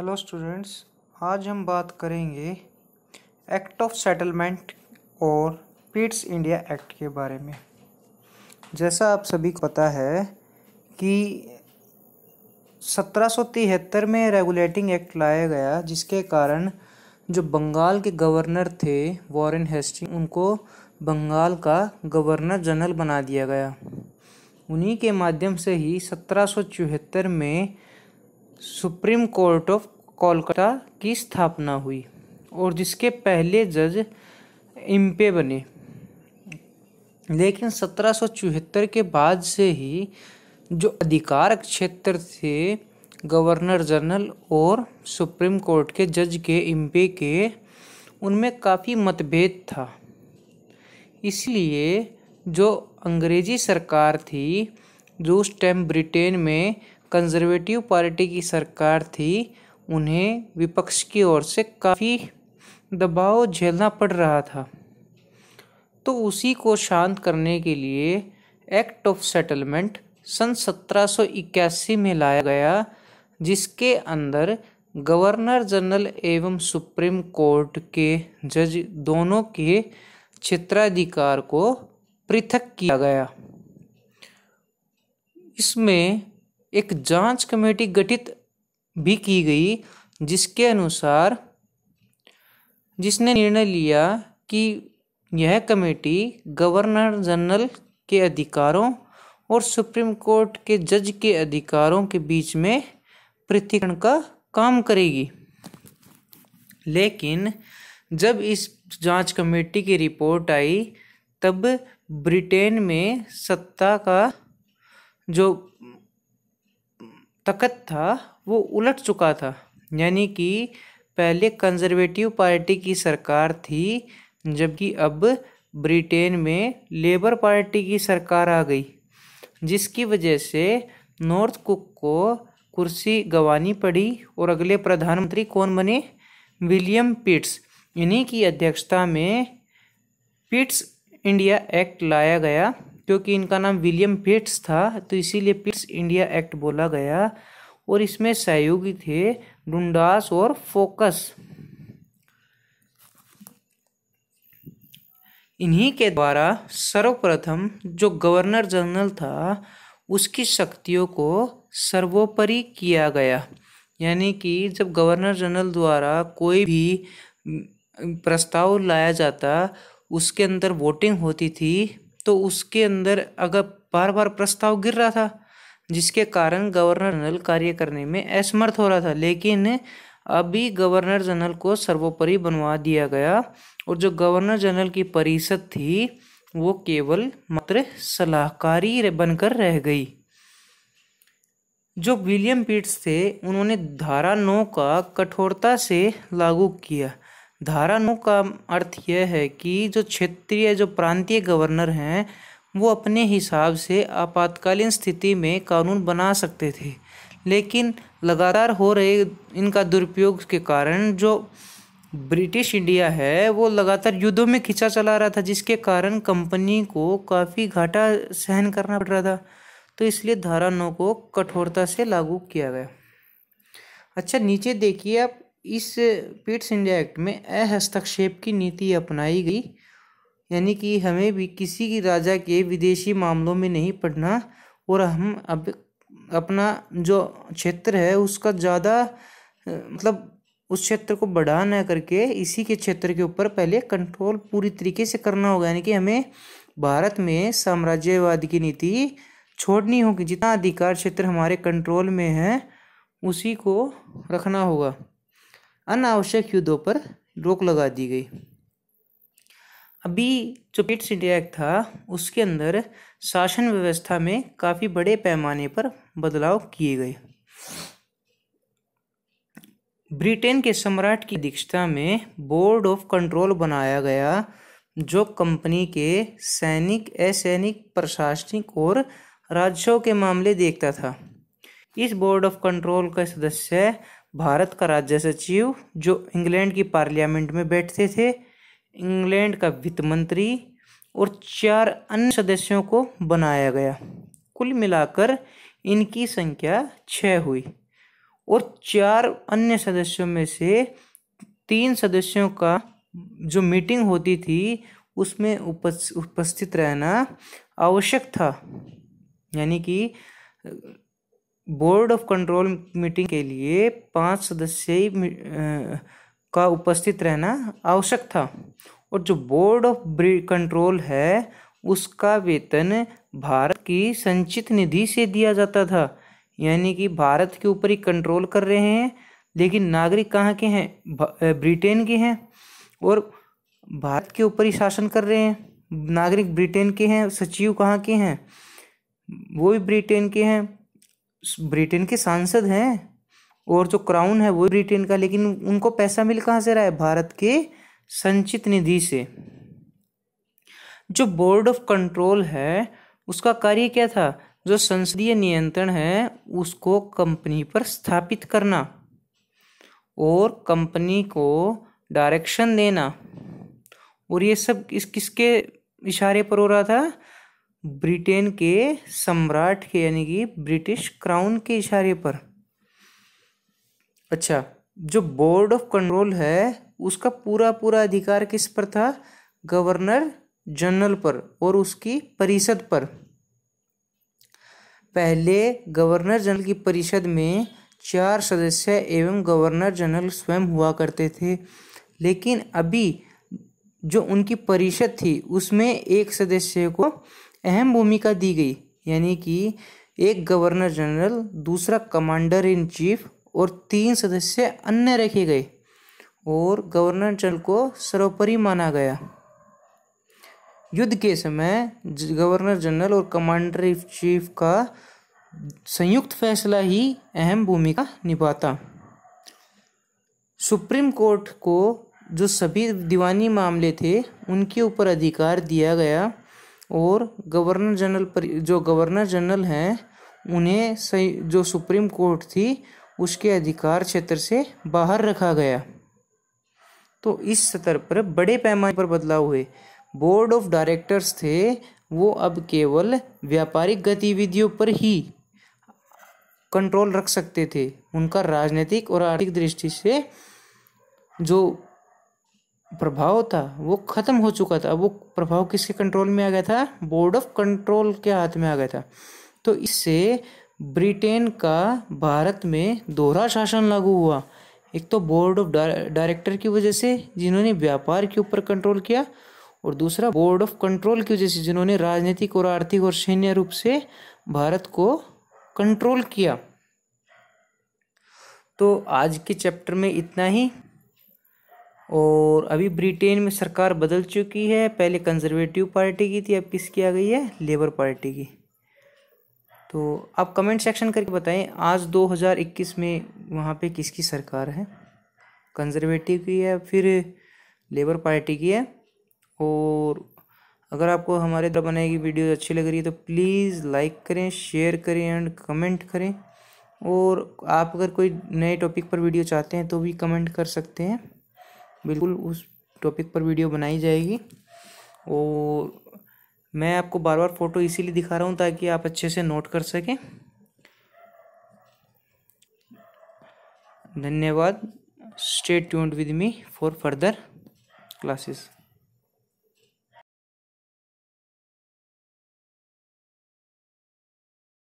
Hello students आज हम बात करेंगे एक्ट ऑफ़ सेटलमेंट और पीट्स इंडिया एक्ट के बारे में। जैसा आप सभी को पता है कि सत्रह सौ तिहत्तर में रेगुलेटिंग एक्ट लाया गया, जिसके कारण जो बंगाल के गवर्नर थे वॉरेन हेस्टिंग उनको बंगाल का गवर्नर जनरल बना दिया गया। उन्हीं के माध्यम से ही सत्रह सौ चौहत्तर में सुप्रीम कोर्ट ऑफ़ कोलकाता की स्थापना हुई और जिसके पहले जज इम्पे बने। लेकिन सत्रह सौ चौहत्तर के बाद से ही जो अधिकार क्षेत्र थे, गवर्नर जनरल और सुप्रीम कोर्ट के जज के इम्पे के, उनमें काफ़ी मतभेद था। इसलिए जो अंग्रेज़ी सरकार थी, जो उस टाइम ब्रिटेन में कंजर्वेटिव पार्टी की सरकार थी, उन्हें विपक्ष की ओर से काफ़ी दबाव झेलना पड़ रहा था। तो उसी को शांत करने के लिए एक्ट ऑफ़ सेटलमेंट सन सत्रह सौ इक्यासी में लाया गया, जिसके अंदर गवर्नर जनरल एवं सुप्रीम कोर्ट के जज दोनों के क्षेत्राधिकार को पृथक किया गया। इसमें एक जाँच कमेटी गठित भी की गई, जिसके अनुसार जिसने निर्णय लिया कि यह कमेटी गवर्नर जनरल के अधिकारों और सुप्रीम कोर्ट के जज के अधिकारों के बीच में पृथकरण का काम करेगी। लेकिन जब इस जाँच कमेटी की रिपोर्ट आई, तब ब्रिटेन में सत्ता का जो तखत था, वो उलट चुका था। यानी कि पहले कंजर्वेटिव पार्टी की सरकार थी, जबकि अब ब्रिटेन में लेबर पार्टी की सरकार आ गई, जिसकी वजह से नॉर्थ कुक को कुर्सी गंवानी पड़ी और अगले प्रधानमंत्री कौन बने? William Pitts. इन्हीं की अध्यक्षता में पिट्स इंडिया एक्ट लाया गया। क्योंकि इनका नाम विलियम पिट्स था तो इसीलिए पिट्स इंडिया एक्ट बोला गया। और इसमें सहयोगी थे डुंडास और फोकस। इन्हीं के द्वारा सर्वप्रथम जो गवर्नर जनरल था, उसकी शक्तियों को सर्वोपरि किया गया। यानी कि जब गवर्नर जनरल द्वारा कोई भी प्रस्ताव लाया जाता, उसके अंदर वोटिंग होती थी तो उसके अंदर अगर बार बार प्रस्ताव गिर रहा था, जिसके कारण गवर्नर जनरल कार्य करने में असमर्थ हो रहा था, लेकिन अभी गवर्नर जनरल को सर्वोपरि बनवा दिया गया और जो गवर्नर जनरल की परिषद थी, वो केवल मात्र सलाहकारी बनकर रह गई। जो विलियम पीट्स थे, उन्होंने धारा नौ का कठोरता से लागू किया। धारा नौ का अर्थ यह है कि जो क्षेत्रीय, जो प्रांतीय गवर्नर हैं, वो अपने हिसाब से आपातकालीन स्थिति में कानून बना सकते थे। लेकिन लगातार हो रहे इनका दुरुपयोग के कारण जो ब्रिटिश इंडिया है, वो लगातार युद्धों में खिंचा चला रहा था, जिसके कारण कंपनी को काफ़ी घाटा सहन करना पड़ रहा था। तो इसलिए धारा नौ को कठोरता से लागू किया गया। अच्छा नीचे देखिए आप इस पिट्स इंडिया एक्ट में अहस्तक्षेप की नीति अपनाई गई। यानी कि हमें भी किसी की राजा के विदेशी मामलों में नहीं पढ़ना और हम अब अपना जो क्षेत्र है उसका ज़्यादा मतलब उस क्षेत्र को बढ़ा न करके इसी के क्षेत्र के ऊपर पहले कंट्रोल पूरी तरीके से करना होगा। यानी कि हमें भारत में साम्राज्यवाद की नीति छोड़नी होगी। जितना अधिकार क्षेत्र हमारे कंट्रोल में है, उसी को रखना होगा। अनावश्यक युद्धों पर रोक लगा दी गई। अभी जो पिट्स इंडिया एक्ट था, उसके अंदर शासन व्यवस्था में काफ़ी बड़े पैमाने पर बदलाव किए गए। ब्रिटेन के सम्राट की अध्यक्षता में बोर्ड ऑफ़ कंट्रोल बनाया गया, जो कंपनी के सैनिक, असैनिक, प्रशासनिक और राजस्व के मामले देखता था। इस बोर्ड ऑफ़ कंट्रोल का सदस्य भारत का राज्य सचिव जो इंग्लैंड की पार्लियामेंट में बैठते थे। इंग्लैंड का वित्त मंत्री और चार अन्य सदस्यों को बनाया गया। कुल मिलाकर इनकी संख्या छः हुई और चार अन्य सदस्यों में से तीन सदस्यों का जो मीटिंग होती थी, उसमें उपस्थित रहना आवश्यक था। यानी कि बोर्ड ऑफ़ कंट्रोल मीटिंग के लिए पाँच सदस्य का उपस्थित रहना आवश्यक था। और जो बोर्ड ऑफ़ कंट्रोल है, उसका वेतन भारत की संचित निधि से दिया जाता था। यानी कि भारत के ऊपर ही कंट्रोल कर रहे हैं, लेकिन नागरिक कहाँ के हैं? ब्रिटेन के हैं। और भारत के ऊपर ही शासन कर रहे हैं। नागरिक ब्रिटेन के हैं, सचिव कहाँ के हैं? वो भी ब्रिटेन के हैं। ब्रिटेन के सांसद हैं और जो क्राउन है वो ब्रिटेन का, लेकिन उनको पैसा मिल कहाँ से रहा है? भारत के संचित निधि से। जो बोर्ड ऑफ़ कंट्रोल है, उसका कार्य क्या था? जो संसदीय नियंत्रण है, उसको कंपनी पर स्थापित करना और कंपनी को डायरेक्शन देना। और ये सब इस किसके इशारे पर हो रहा था? ब्रिटेन के सम्राट के, यानी कि ब्रिटिश क्राउन के इशारे पर। अच्छा जो बोर्ड ऑफ़ कंट्रोल है, उसका पूरा पूरा अधिकार किस पर था? गवर्नर जनरल पर और उसकी परिषद पर। पहले गवर्नर जनरल की परिषद में चार सदस्य एवं गवर्नर जनरल स्वयं हुआ करते थे। लेकिन अभी जो उनकी परिषद थी, उसमें एक सदस्य को अहम भूमिका दी गई, यानी कि एक गवर्नर जनरल, दूसरा कमांडर इन चीफ और तीन सदस्य अन्य रखे गए और गवर्नर जनरल को सर्वोपरि माना गया। युद्ध के समय, गवर्नर जनरल और कमांडर इन चीफ का संयुक्त फैसला ही अहम भूमिका निभाता। सुप्रीम कोर्ट को जो सभी दीवानी मामले थे, उनके ऊपर अधिकार दिया गया और गवर्नर जनरल पर, जो गवर्नर जनरल हैं, उन्हें सही, जो सुप्रीम कोर्ट थी, उसके अधिकार क्षेत्र से बाहर रखा गया। तो इस स्तर पर बड़े पैमाने पर बदलाव हुए। बोर्ड ऑफ़ डायरेक्टर्स थे, वो अब केवल व्यापारिक गतिविधियों पर ही कंट्रोल रख सकते थे। उनका राजनीतिक और आर्थिक दृष्टि से जो प्रभाव था, वो खत्म हो चुका था। वो प्रभाव किसके कंट्रोल में आ गया था? बोर्ड ऑफ़ कंट्रोल के हाथ में आ गया था। तो इससे ब्रिटेन का भारत में दोहरा शासन लागू हुआ। एक तो बोर्ड ऑफ़ डायरेक्टर की वजह से जिन्होंने व्यापार के ऊपर कंट्रोल किया और दूसरा बोर्ड ऑफ़ कंट्रोल की वजह से जिन्होंने राजनीतिक और आर्थिक और सैन्य रूप से भारत को कंट्रोल किया। तो आज के चैप्टर में इतना ही। और अभी ब्रिटेन में सरकार बदल चुकी है। पहले कंजर्वेटिव पार्टी की थी, अब किसकी आ गई है? लेबर पार्टी की। तो आप कमेंट सेक्शन करके बताएँ, आज 2021 में वहाँ पे किसकी सरकार है? कंजर्वेटिव की है, फिर लेबर पार्टी की है। और अगर आपको हमारे द्वारा बनाई गई वीडियो अच्छी लग रही है तो प्लीज़ लाइक करें शेयर करें एंड कमेंट करें। और आप अगर कोई नए टॉपिक पर वीडियो चाहते हैं तो भी कमेंट कर सकते हैं। बिल्कुल उस टॉपिक पर वीडियो बनाई जाएगी। और मैं आपको बार बार फ़ोटो इसीलिए दिखा रहा हूँ ताकि आप अच्छे से नोट कर सकें। धन्यवाद। Stay tuned with me for further classes